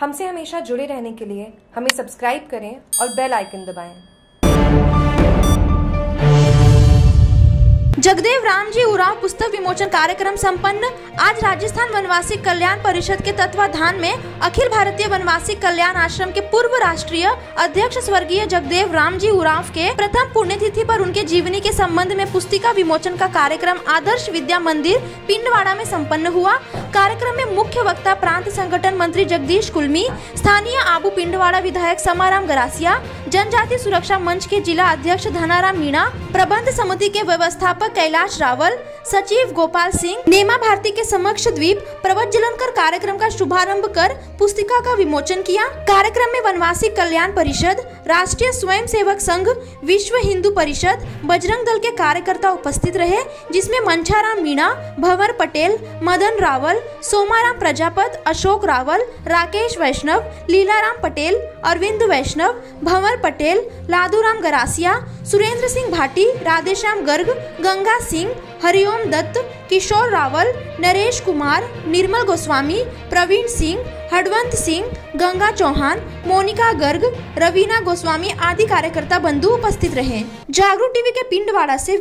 हमसे हमेशा जुड़े रहने के लिए हमें सब्सक्राइब करें और बेल आइकन दबाएँ। जगदेव राम जी उरांव पुस्तक विमोचन कार्यक्रम संपन्न आज राजस्थान वनवासी कल्याण परिषद के तत्वाधान में अखिल भारतीय वनवासी कल्याण आश्रम के पूर्व राष्ट्रीय अध्यक्ष स्वर्गीय जगदेव राम जी उरांव के प्रथम पुण्यतिथि पर उनके जीवनी के संबंध में पुस्तिका विमोचन का कार्यक्रम आदर्श विद्या मंदिर, पिंडवाड़ा में संपन्न हुआ कार्यक्रम में मुख्य वक्ता प्रांत संगठन मंत्री जगदीश कुलमी, स्थानीय आबू पिंडवाड़ा विधायक समाराम गरासिया जनजाति सुरक्षा मंच के जिला अध्यक्ष धनाराम मीणा, प्रबंध समिति के व्यवस्थापक कैलाश रावल, सचिव गोपाल सिंह, नेमा भारती के समक्ष द्वीप प्रवज्जलन कर कार्यक्रम का शुभारंभ कर पुस्तिका का विमोचन किया। कार्यक्रम में वनवासी कल्याण परिषद राष्ट्रीय स्वयं सेवक संघ विश्व हिंदू परिषद बजरंग दल के कार्यकर्ता उपस्थित रहे, जिसमें मंछाराम मीणा, भंवर पटेल, मदन रावल, सोमाराम प्रजापत, अशोक रावल, राकेश वैष्णव, लीलाराम पटेल, अरविंद वैष्णव, भंवर पटेल, लादूराम गरासिया, सुरेंद्र सिंह भाटी, राधेश्याम गर्ग, गंगा सिंह, हरिओम दत्त, किशोर रावल, नरेश कुमार, निर्मल गोस्वामी, प्रवीण सिंह हडवंत सिंह गंगा चौहान, मोनिका गर्ग, रवीना गोस्वामी आदि कार्यकर्ता बंधु उपस्थित रहे। जागरूक टीवी के पिंडवाड़ा से